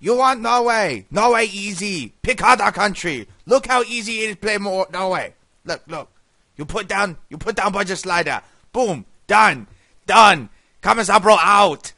You want Norway? Norway easy. Pick other country. Look how easy it is play more Norway. Look, look. You put down, you put down budget slider. Boom. Done. Done. Commissar BRO out.